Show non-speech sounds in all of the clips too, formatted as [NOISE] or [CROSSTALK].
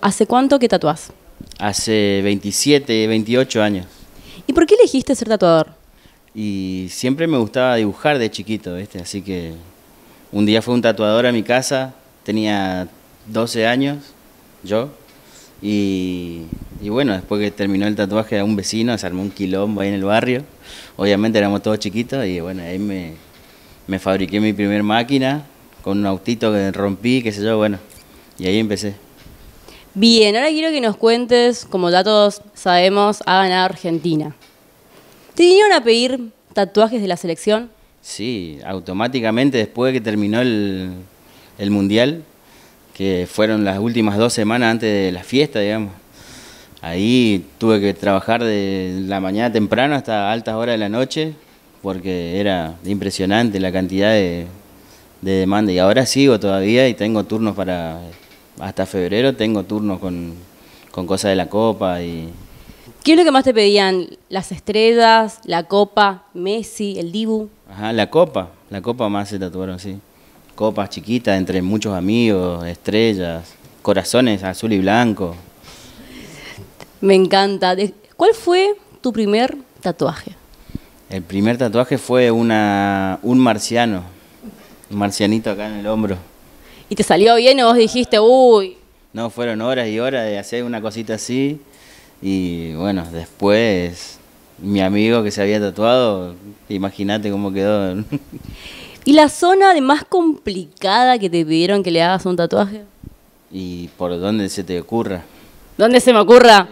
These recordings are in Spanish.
¿Hace cuánto que tatuás? Hace 27, 28 años. ¿Y por qué elegiste ser tatuador? Y siempre me gustaba dibujar de chiquito, ¿viste? Así que un día fue un tatuador a mi casa, tenía 12 años, yo, y, y bueno, después que terminó el tatuaje a un vecino, se armó un quilombo ahí en el barrio, obviamente éramos todos chiquitos, y bueno, ahí me, me fabriqué mi primer máquina con un autito que rompí, qué sé yo, bueno, y ahí empecé. Bien, ahora quiero que nos cuentes, como ya todos sabemos, ha ganado Argentina. ¿Te vinieron a pedir tatuajes de la selección? Sí, automáticamente después que terminó el, el Mundial, que fueron las últimas dos semanas antes de la fiesta, digamos. Ahí tuve que trabajar de la mañana temprano hasta altas horas de la noche, porque era impresionante la cantidad de, de demanda. Y ahora sigo todavía y tengo turnos para hasta febrero tengo turnos con, con cosas de la copa y... ¿Qué es lo que más te pedían? ¿Las estrellas, la copa, Messi, el Dibu? Ajá, la copa, la copa más se tatuaron, sí. Copas chiquitas entre muchos amigos, estrellas, corazones azul y blanco. Me encanta. ¿Cuál fue tu primer tatuaje? El primer tatuaje fue una, un marciano, un marcianito acá en el hombro. ¿Y te salió bien o vos dijiste, uy? No, fueron horas y horas de hacer una cosita así. Y bueno, después mi amigo que se había tatuado, imagínate cómo quedó. [LAUGHS] ¿Y la zona de más complicada que te pidieron que le hagas un tatuaje? ¿Y por dónde se te ocurra? ¿Dónde se me ocurra?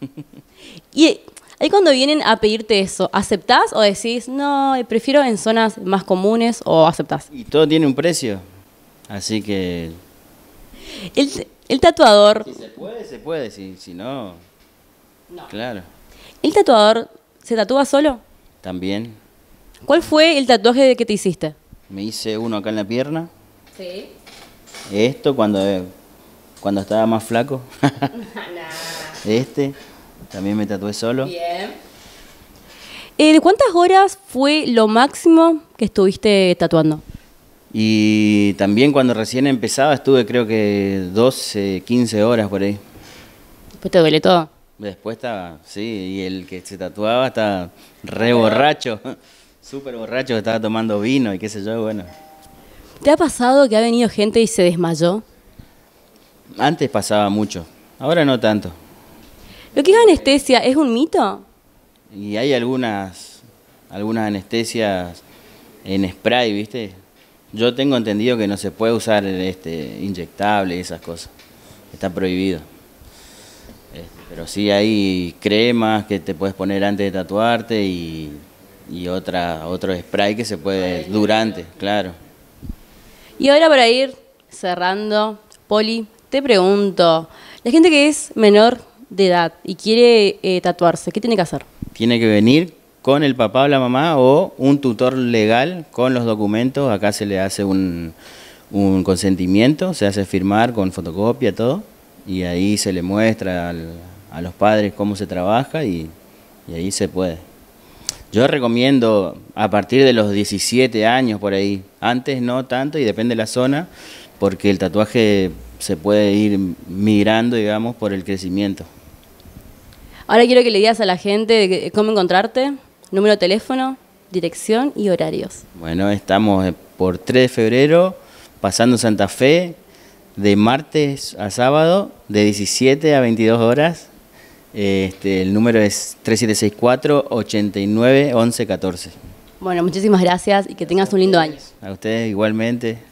[LAUGHS] y ahí cuando vienen a pedirte eso, ¿aceptás o decís, no, prefiero en zonas más comunes o aceptás? Y todo tiene un precio. Así que... El, tatuador... Si se puede, se puede, si, si no... No. Claro. ¿El tatuador se tatúa solo? También. ¿Cuál fue el tatuaje que te hiciste? Me hice uno acá en la pierna. Sí. Esto cuando, cuando estaba más flaco. [LAUGHS] [LAUGHS] este. También me tatué solo. Bien. Eh, ¿De cuántas horas fue lo máximo que estuviste tatuando? Y también cuando recién empezaba estuve creo que 12, 15 horas por ahí. Después te duele todo. Después estaba, sí, y el que se tatuaba estaba re borracho, [LAUGHS] súper borracho, estaba tomando vino y qué sé yo, bueno. ¿Te ha pasado que ha venido gente y se desmayó? Antes pasaba mucho, ahora no tanto. ¿Lo que es anestesia es un mito? Y hay algunas, algunas anestesias en spray, ¿viste? Yo tengo entendido que no se puede usar este inyectable y esas cosas. Está prohibido. Este, pero sí hay cremas que te puedes poner antes de tatuarte y, y otra, otro spray que se puede durante, claro. Y ahora para ir cerrando, Poli, te pregunto, la gente que es menor de edad y quiere eh, tatuarse, ¿qué tiene que hacer? Tiene que venir con el papá o la mamá o un tutor legal con los documentos. Acá se le hace un, consentimiento, se hace firmar con fotocopia, todo, y ahí se le muestra a los padres cómo se trabaja y, y ahí se puede. Yo recomiendo a partir de los 17 años por ahí, antes no tanto y depende de la zona, porque el tatuaje se puede ir migrando, digamos, por el crecimiento. Ahora quiero que le digas a la gente cómo encontrarte número de teléfono, dirección y horarios. Bueno, estamos eh, por 3 de febrero, pasando Santa Fe, de martes a sábado, de 17 a 22 horas. Este, el número es 3764 89 11 14. Bueno, muchísimas gracias y que tengas un lindo año. A ustedes igualmente.